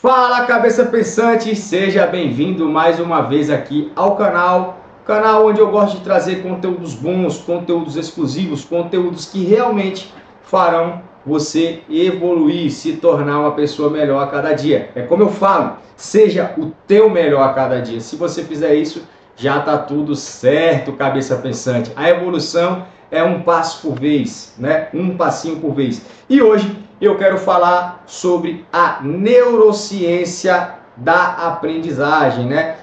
Fala cabeça pensante, seja bem-vindo mais uma vez aqui ao canal, canal onde eu gosto de trazer conteúdos bons, conteúdos exclusivos, conteúdos que realmente farão você evoluir, se tornar uma pessoa melhor a cada dia. É como eu falo, seja o teu melhor a cada dia. Se você fizer isso, já tá tudo certo, cabeça pensante. A evolução é um passo por vez, né? Um passinho por vez. E hoje eu quero falar sobre a neurociência da aprendizagem, né?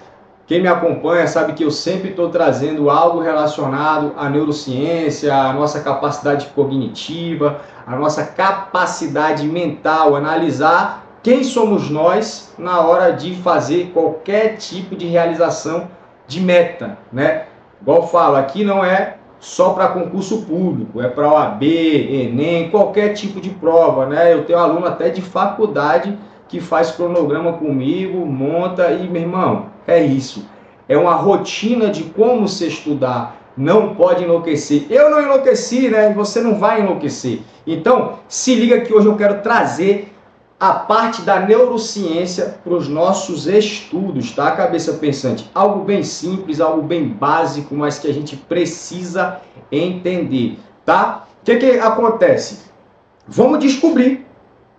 Quem me acompanha sabe que eu sempre estou trazendo algo relacionado à neurociência, à nossa capacidade cognitiva, à nossa capacidade mental, analisar quem somos nós na hora de fazer qualquer tipo de realização de meta, né? Igual eu falo, aqui não é só para concurso público, é para OAB, Enem, qualquer tipo de prova, né? Eu tenho aluno até de faculdade que faz cronograma comigo, monta e, meu irmão, é isso. É uma rotina de como se estudar. Não pode enlouquecer. Eu não enlouqueci, né? Você não vai enlouquecer. Então, se liga que hoje eu quero trazer a parte da neurociência para os nossos estudos, tá? Cabeça pensante. Algo bem simples, algo bem básico, mas que a gente precisa entender, tá? O que, que acontece? Vamos descobrir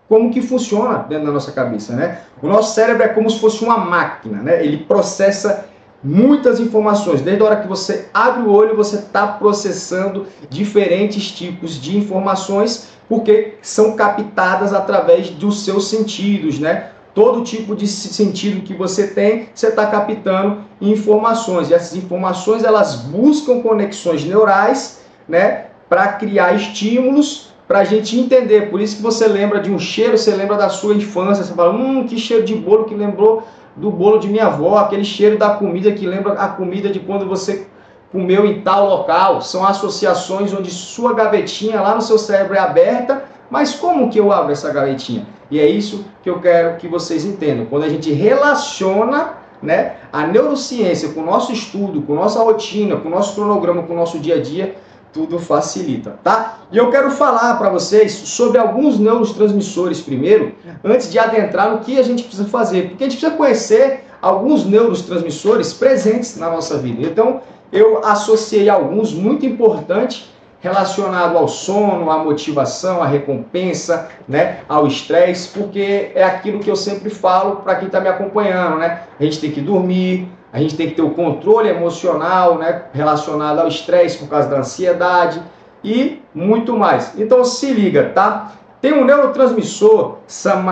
como que funciona dentro da nossa cabeça, né? O nosso cérebro é como se fosse uma máquina, né? Ele processa muitas informações. Desde a hora que você abre o olho, você está processando diferentes tipos de informações, porque são captadas através dos seus sentidos, né? Todo tipo de sentido que você tem, você está captando informações. E essas informações elas buscam conexões neurais, né? Para criar estímulos para a gente entender. Por isso que você lembra de um cheiro, você lembra da sua infância, você fala, hum, que cheiro de bolo que lembrou do bolo de minha avó, aquele cheiro da comida que lembra a comida de quando você comeu em tal local. São associações onde sua gavetinha lá no seu cérebro é aberta, mas como que eu abro essa gavetinha? E é isso que eu quero que vocês entendam. Quando a gente relaciona né, a neurociência com o nosso estudo, com nossa rotina, com o nosso cronograma, com o nosso dia a dia, tudo facilita, tá? E eu quero falar para vocês sobre alguns neurotransmissores primeiro, antes de adentrar no que a gente precisa fazer, porque a gente precisa conhecer alguns neurotransmissores presentes na nossa vida. Então, eu associei alguns muito importantes relacionado ao sono, à motivação, à recompensa, né, ao estresse, porque é aquilo que eu sempre falo para quem está me acompanhando, né? A gente tem que dormir, a gente tem que ter o controle emocional, né, relacionado ao estresse por causa da ansiedade e muito mais. Então se liga, tá? Tem um neurotransmissor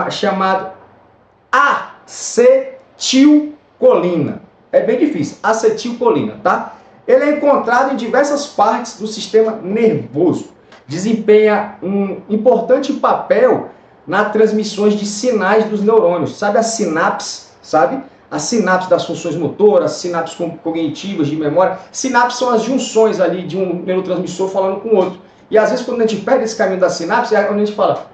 chamado acetilcolina. É bem difícil, acetilcolina, tá? Ele é encontrado em diversas partes do sistema nervoso. Desempenha um importante papel nas transmissões de sinais dos neurônios. Sabe a sinapse, sabe? As sinapses das funções motoras, sinapses cognitivas de memória. Sinapses são as junções ali de um neurotransmissor falando com o outro. E às vezes quando a gente perde esse caminho da sinapse, é quando a gente fala,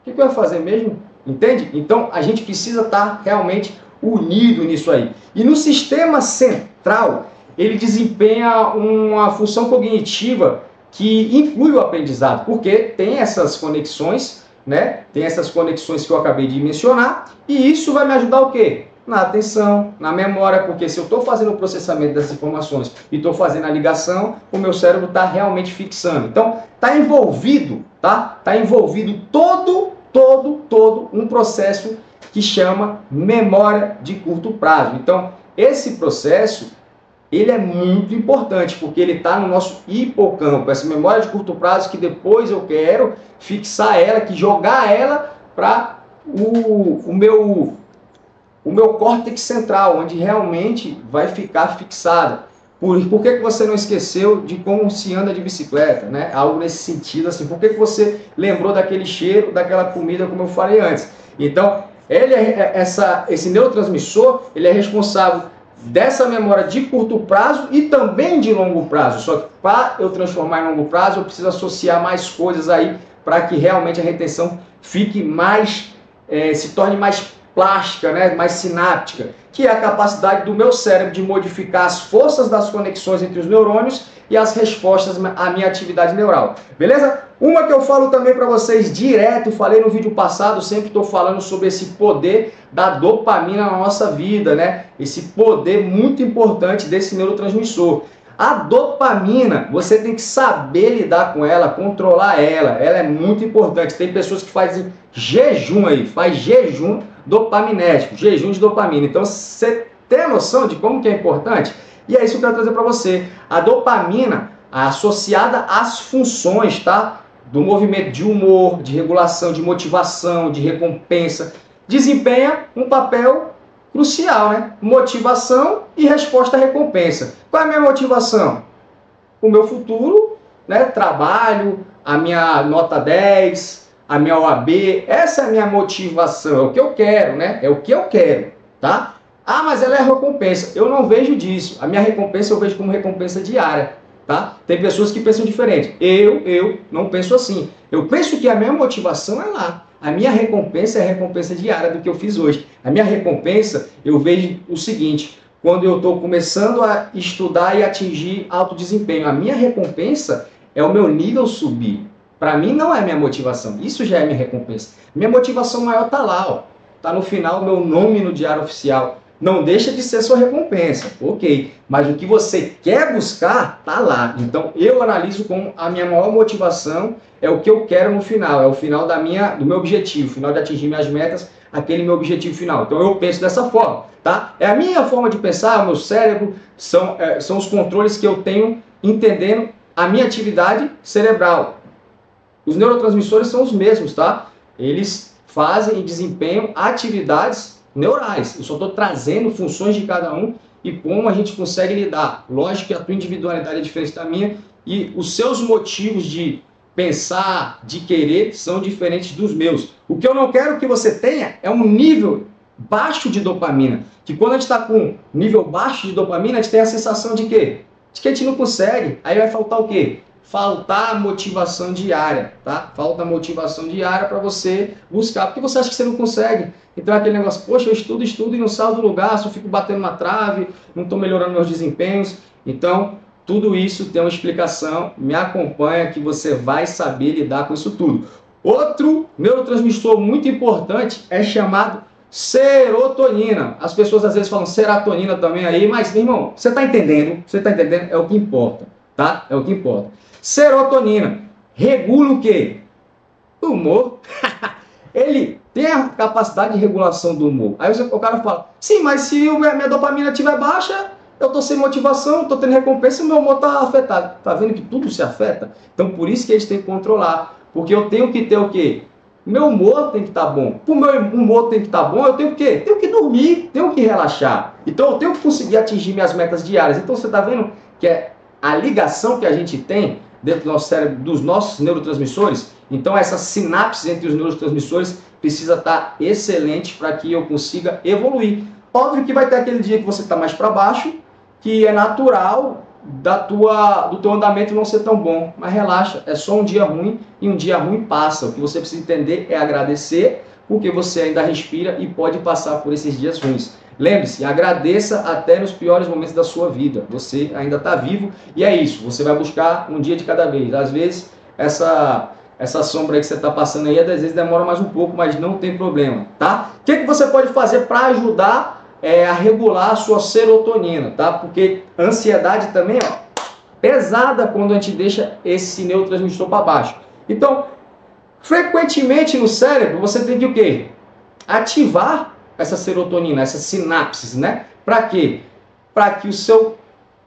o que, que eu ia fazer mesmo? Entende? Então a gente precisa estar realmente unido nisso aí. E no sistema central, ele desempenha uma função cognitiva que inclui o aprendizado, porque tem essas conexões, né? Tem essas conexões que eu acabei de mencionar, e isso vai me ajudar o quê? Na atenção, na memória, porque se eu estou fazendo o processamento dessas informações e estou fazendo a ligação, o meu cérebro está realmente fixando. Então, está envolvido, tá? Está envolvido todo, todo, todo um processo que chama memória de curto prazo. Então, esse processo ele é muito importante porque ele está no nosso hipocampo, essa memória de curto prazo que depois eu quero fixar ela, que jogar ela para o, o meu o meu córtex central, onde realmente vai ficar fixada. Por, por que, que você não esqueceu de como se anda de bicicleta? Né? Algo nesse sentido, assim. Por que, que você lembrou daquele cheiro, daquela comida, como eu falei antes? Então, ele é, é essa, esse neurotransmissor, ele é responsável dessa memória de curto prazo e também de longo prazo. Só que para eu transformar em longo prazo, eu preciso associar mais coisas aí para que realmente a retenção fique mais, é, se torne mais plástica, né, mais sináptica, que é a capacidade do meu cérebro de modificar as forças das conexões entre os neurônios e as respostas à minha atividade neural. Beleza? Uma que eu falo também para vocês direto, falei no vídeo passado, sempre estou falando sobre esse poder da dopamina na nossa vida, né? Esse poder muito importante desse neurotransmissor. A dopamina, você tem que saber lidar com ela, controlar ela. Ela é muito importante. Tem pessoas que fazem jejum aí, faz jejum dopaminético, jejum de dopamina. Então, você tem noção de como que é importante? E é isso que eu quero trazer para você. A dopamina associada às funções, tá? Do movimento de humor, de regulação, de motivação, de recompensa, desempenha um papel crucial, né? Motivação e resposta à recompensa. Qual é a minha motivação? O meu futuro, né? Trabalho, a minha nota 10, a minha OAB, essa é a minha motivação, é o que eu quero, né? É o que eu quero, tá? Ah, mas ela é recompensa. Eu não vejo disso. A minha recompensa eu vejo como recompensa diária, tá? Tem pessoas que pensam diferente. Eu, eu não penso assim. Eu penso que a minha motivação é lá. A minha recompensa é a recompensa diária do que eu fiz hoje. A minha recompensa, eu vejo o seguinte: quando eu estou começando a estudar e atingir alto desempenho, a minha recompensa é o meu nível subir. Para mim não é minha motivação. Isso já é minha recompensa. Minha motivação maior está lá, ó. Tá no final meu nome no diário oficial. Não deixa de ser sua recompensa, ok. Mas o que você quer buscar tá lá. Então eu analiso como a minha maior motivação é o que eu quero no final, é o final da minha, do meu objetivo, final de atingir minhas metas, aquele meu objetivo final. Então eu penso dessa forma, tá? É a minha forma de pensar, o meu cérebro, são, é, são os controles que eu tenho entendendo a minha atividade cerebral. Os neurotransmissores são os mesmos, tá? Eles fazem e desempenham atividades neurais. Eu só estou trazendo funções de cada um e como a gente consegue lidar. Lógico que a tua individualidade é diferente da minha e os seus motivos de pensar, de querer, são diferentes dos meus. O que eu não quero que você tenha é um nível baixo de dopamina. Que quando a gente está com nível baixo de dopamina, a gente tem a sensação de quê? De que a gente não consegue. Aí vai faltar o quê? Faltar motivação diária, tá? Falta motivação diária para você buscar, porque você acha que você não consegue. Então é aquele negócio, poxa, eu estudo, estudo e não saio do lugar, só fico batendo na trave, não estou melhorando meus desempenhos. Então, tudo isso tem uma explicação, me acompanha que você vai saber lidar com isso tudo. Outro neurotransmissor muito importante é chamado serotonina. As pessoas às vezes falam serotonina também aí, mas irmão, você está entendendo? Você está entendendo? É o que importa, tá? É o que importa. Serotonina regula o quê? O humor. Ele tem a capacidade de regulação do humor. Aí o cara fala, sim, mas se a minha dopamina estiver baixa, eu estou sem motivação, estou tendo recompensa e meu humor está afetado. Está vendo que tudo se afeta? Então por isso que a gente tem que controlar. Porque eu tenho que ter o quê? Meu humor tem que estar tá bom. O meu humor tem que estar tá bom, eu tenho o quê? Tenho que dormir, tenho que relaxar. Então eu tenho que conseguir atingir minhas metas diárias. Então você está vendo que é a ligação que a gente tem dentro do nosso cérebro, dos nossos neurotransmissores. Então essa sinapse entre os neurotransmissores precisa estar tá excelente para que eu consiga evoluir. Óbvio que vai ter aquele dia que você está mais para baixo, que é natural da tua, do teu andamento não ser tão bom. Mas relaxa, é só um dia ruim e um dia ruim passa. O que você precisa entender é agradecer, porque você ainda respira e pode passar por esses dias ruins. Lembre-se, agradeça até nos piores momentos da sua vida. Você ainda está vivo e é isso. Você vai buscar um dia de cada vez. Às vezes, essa essa sombra que você está passando aí, às vezes demora mais um pouco, mas não tem problema, tá? O que, que você pode fazer para ajudar é, a regular a sua serotonina, tá? Porque ansiedade também, ó, pesada quando a gente deixa esse neurotransmissor para baixo. Então, frequentemente no cérebro, você tem que o quê? Ativar essa serotonina, essas sinapses, né? Para quê? Para que o seu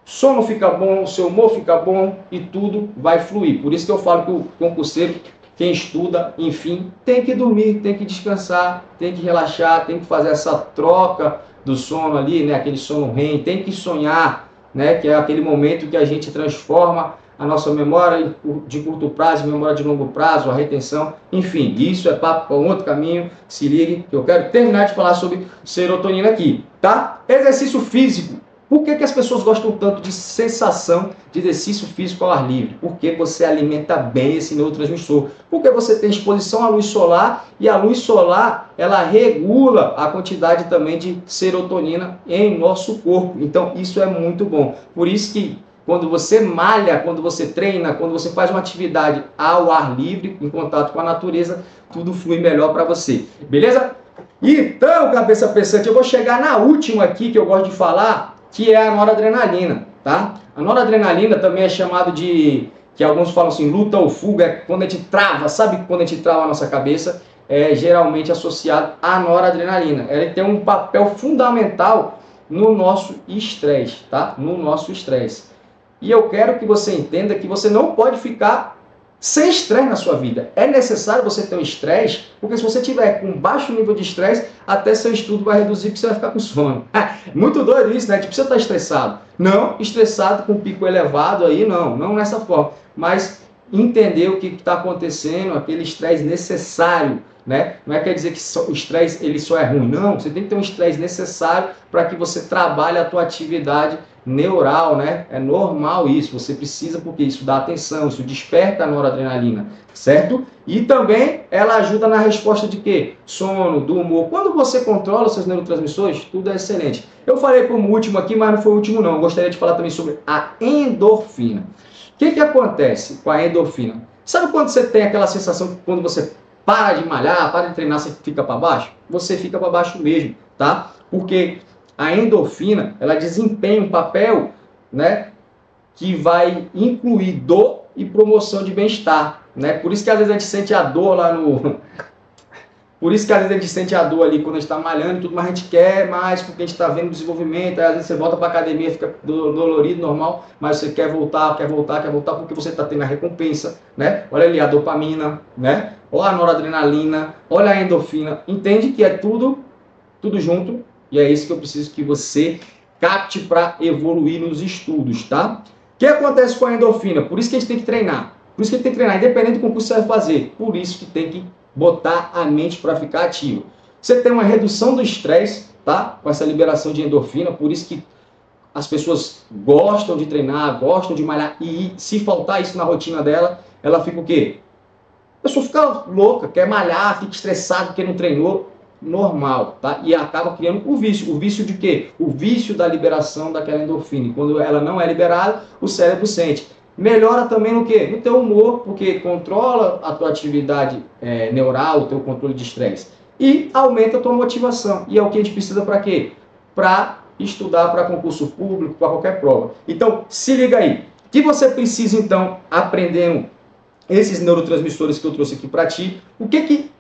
sono fica bom, o seu humor fica bom e tudo vai fluir. Por isso que eu falo que o concurseiro, quem estuda, enfim, tem que dormir, tem que descansar, tem que relaxar, tem que fazer essa troca do sono ali, né, aquele sono REM, tem que sonhar, né, que é aquele momento que a gente transforma a nossa memória de curto prazo, memória de longo prazo, a retenção, enfim, isso é papo para um outro caminho, se ligue, que eu quero terminar de falar sobre serotonina aqui, tá? Exercício físico, por que, que as pessoas gostam tanto de sensação de exercício físico ao ar livre? Porque você alimenta bem esse neurotransmissor. Porque você tem exposição à luz solar e a luz solar ela regula a quantidade também de serotonina em nosso corpo. Então isso é muito bom. Por isso que quando você malha, quando você treina, quando você faz uma atividade ao ar livre, em contato com a natureza, tudo flui melhor para você. Beleza? Então, cabeça pensante, eu vou chegar na última aqui que eu gosto de falar, que é a noradrenalina, tá? A noradrenalina também é chamado de, que alguns falam assim, luta ou fuga, é quando a gente trava, sabe quando a gente trava a nossa cabeça? É geralmente associado à noradrenalina. Ela tem um papel fundamental no nosso estresse, tá? No nosso estresse. E eu quero que você entenda que você não pode ficar sem estresse na sua vida. É necessário você ter um estresse, porque se você tiver com baixo nível de estresse, até seu estudo vai reduzir porque você vai ficar com sono. Muito doido isso, né? Tipo, você está estressado. Não estressado com pico elevado aí, não. Não nessa forma. Mas entender o que está acontecendo, aquele estresse necessário, né? Não é quer dizer que o estresse ele só é ruim, não. Você tem que ter um estresse necessário para que você trabalhe a tua atividade neural, né? É normal isso, você precisa porque isso dá atenção, isso desperta a noradrenalina, certo? E também ela ajuda na resposta de quê? Sono, do humor. Quando você controla seus neurotransmissores, tudo é excelente. Eu falei como último aqui, mas não foi o último não. Eu gostaria de falar também sobre a endorfina. O que, que acontece com a endorfina? Sabe quando você tem aquela sensação que quando você para de malhar, para de treinar, você fica para baixo? Você fica para baixo mesmo, tá? Porque a endorfina, ela desempenha um papel, né, que vai incluir dor e promoção de bem-estar, né? Por isso que às vezes a gente sente a dor lá no Por isso que às vezes a gente sente a dor ali quando a gente está malhando e tudo, mas a gente quer mais porque a gente está vendo desenvolvimento. Aí às vezes você volta para academia, fica dolorido, normal, mas você quer voltar, quer voltar, quer voltar porque você está tendo a recompensa, né? Olha ali a dopamina, né? Olha a noradrenalina, olha a endorfina. Entende que é tudo, tudo junto e é isso que eu preciso que você capte para evoluir nos estudos, tá? O que acontece com a endorfina? Por isso que a gente tem que treinar. Por isso que a gente tem que treinar, independente do concurso que você vai fazer. Por isso que tem que botar a mente para ficar ativo. Você tem uma redução do estresse, tá? Com essa liberação de endorfina, por isso que as pessoas gostam de treinar, gostam de malhar e se faltar isso na rotina dela, ela fica o quê? A pessoa fica louca, quer malhar, fica estressado porque não treinou normal, tá? E acaba criando o vício. O vício de quê? O vício da liberação daquela endorfina. Quando ela não é liberada, o cérebro sente. Melhora também no quê? No teu humor, porque controla a tua atividade é, neural, o teu controle de estresse. E aumenta a tua motivação. E é o que a gente precisa para quê? Para estudar para concurso público, para qualquer prova. Então, se liga aí. O que você precisa, então, aprendendo esses neurotransmissores que eu trouxe aqui para ti? O que, que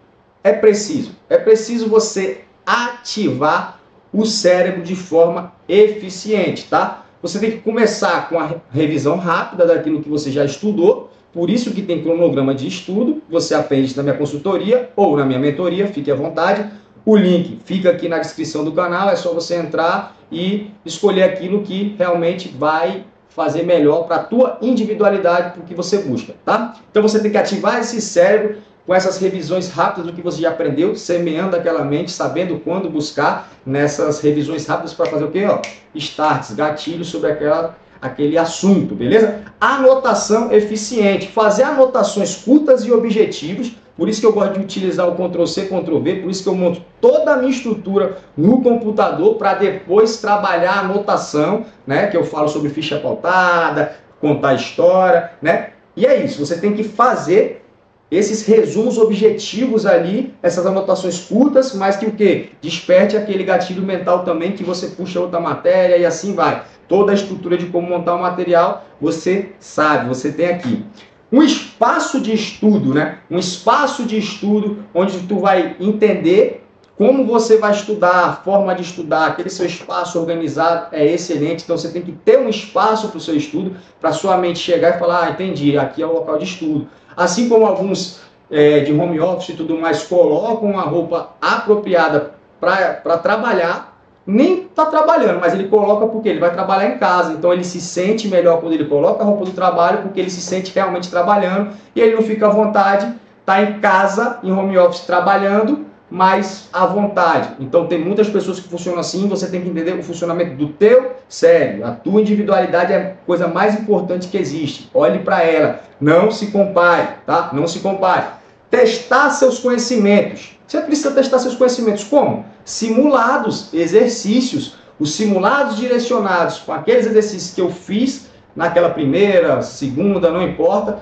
é preciso? É preciso você ativar o cérebro de forma eficiente, tá? Você tem que começar com a revisão rápida daquilo que você já estudou, por isso que tem cronograma de estudo, você aprende na minha consultoria ou na minha mentoria, fique à vontade. O link fica aqui na descrição do canal, é só você entrar e escolher aquilo que realmente vai fazer melhor para a tua individualidade, para o que você busca, tá? Então você tem que ativar esse cérebro com essas revisões rápidas do que você já aprendeu, semeando aquela mente, sabendo quando buscar nessas revisões rápidas para fazer o quê? Ó, starts, gatilhos sobre aquela, aquele assunto, beleza? Anotação eficiente, fazer anotações curtas e objetivos, por isso que eu gosto de utilizar o Ctrl-C, Ctrl-V, por isso que eu monto toda a minha estrutura no computador para depois trabalhar a anotação, né? Que eu falo sobre ficha pautada, contar história, né? E é isso, você tem que fazer esses resumos objetivos ali, essas anotações curtas, mas que o que? Desperte aquele gatilho mental também que você puxa outra matéria e assim vai. Toda a estrutura de como montar o material, você sabe, você tem aqui. Um espaço de estudo, né? Um espaço de estudo onde tu vai entender como você vai estudar, a forma de estudar, aquele seu espaço organizado é excelente. Então você tem que ter um espaço para o seu estudo, para sua mente chegar e falar: ah, entendi, aqui é o local de estudo. Assim como alguns é, de home office e tudo mais colocam uma roupa apropriada para trabalhar, nem está trabalhando, mas ele coloca porque ele vai trabalhar em casa. Então ele se sente melhor quando ele coloca a roupa do trabalho, porque ele se sente realmente trabalhando e ele não fica à vontade, está em casa, em home office trabalhando, mas à vontade. Então tem muitas pessoas que funcionam assim, você tem que entender o funcionamento do teu cérebro. A tua individualidade é a coisa mais importante que existe. Olhe para ela, não se compare, tá? Não se compare. Testar seus conhecimentos. Você precisa testar seus conhecimentos como? Simulados, exercícios. Os simulados direcionados com aqueles exercícios que eu fiz naquela primeira, segunda, não importa.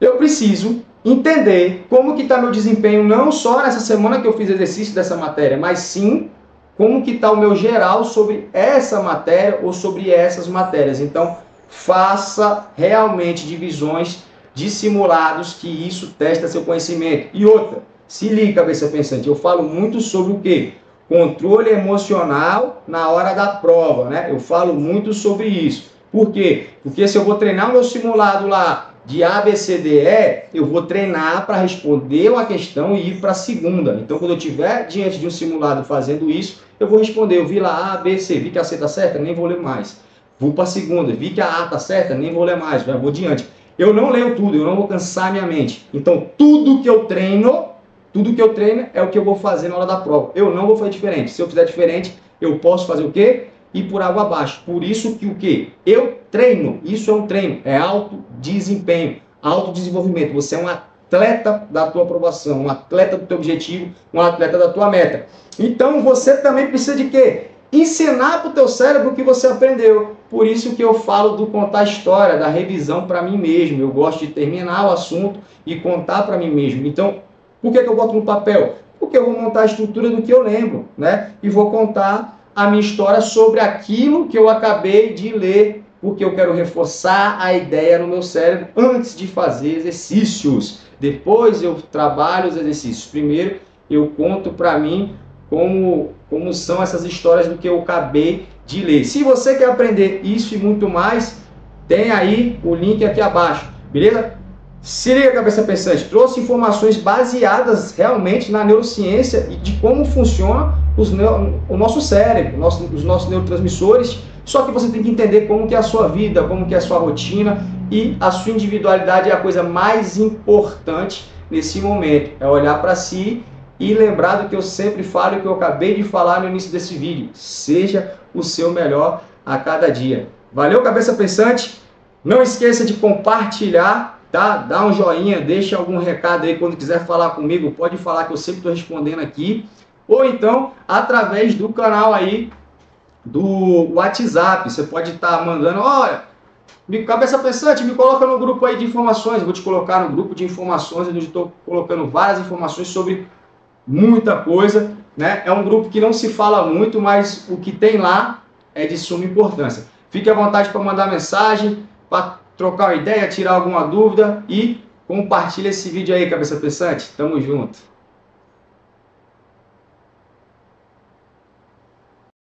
Eu preciso entender como que está meu desempenho, não só nessa semana que eu fiz exercício dessa matéria, mas sim como que está o meu geral sobre essa matéria ou sobre essas matérias. Então, faça realmente divisões de simulados que isso testa seu conhecimento. E outra, se liga, cabeça pensante, eu falo muito sobre o que? Controle emocional na hora da prova, né? Eu falo muito sobre isso. Por quê? Porque se eu vou treinar o meu simulado lá de A, B, C, D, E, eu vou treinar para responder uma questão e ir para a segunda. Então, quando eu estiver diante de um simulado fazendo isso, eu vou responder. Eu vi lá A, B, C, vi que a C está certa, nem vou ler mais. Vou para a segunda, vi que a A está certa, nem vou ler mais, já vou diante. Eu não leio tudo, eu não vou cansar minha mente. Então, tudo que eu treino, tudo que eu treino é o que eu vou fazer na hora da prova. Eu não vou fazer diferente. Se eu fizer diferente, eu posso fazer o quê? Ir por água abaixo. Por isso que o quê? Eu treino. Isso é um treino, é alto desempenho, alto desenvolvimento. Você é um atleta da tua aprovação, um atleta do teu objetivo, um atleta da tua meta. Então, você também precisa de quê? ensinar para o teu cérebro o que você aprendeu. Por isso que eu falo do contar história, da revisão para mim mesmo. Eu gosto de terminar o assunto e contar para mim mesmo. Então, por que, que eu boto no papel? Porque eu vou montar a estrutura do que eu lembro, né? E vou contar a minha história sobre aquilo que eu acabei de ler, porque eu quero reforçar a ideia no meu cérebro antes de fazer exercícios. Depois eu trabalho os exercícios. Primeiro eu conto para mim como, como são essas histórias do que eu acabei de ler. Se você quer aprender isso e muito mais, tem aí o link aqui abaixo, beleza? Se liga, cabeça pensante, trouxe informações baseadas realmente na neurociência e de como funciona o nosso cérebro, nosso, os nossos neurotransmissores. Só que você tem que entender como que é a sua vida, como que é a sua rotina e a sua individualidade é a coisa mais importante nesse momento. É olhar para si e lembrar do que eu sempre falo e que eu acabei de falar no início desse vídeo. Seja o seu melhor a cada dia. Valeu, cabeça pensante? Não esqueça de compartilhar, tá? Dá um joinha, deixa algum recado aí quando quiser falar comigo, pode falar que eu sempre estou respondendo aqui. Ou então, através do canal aí do WhatsApp. Você pode estar tá mandando, olha, cabeça pensante, me coloca no grupo aí de informações. Eu vou te colocar no grupo de informações, onde estou colocando várias informações sobre muita coisa, né? É um grupo que não se fala muito, mas o que tem lá é de suma importância. Fique à vontade para mandar mensagem, para trocar uma ideia, tirar alguma dúvida e compartilha esse vídeo aí, cabeça pensante. Tamo junto.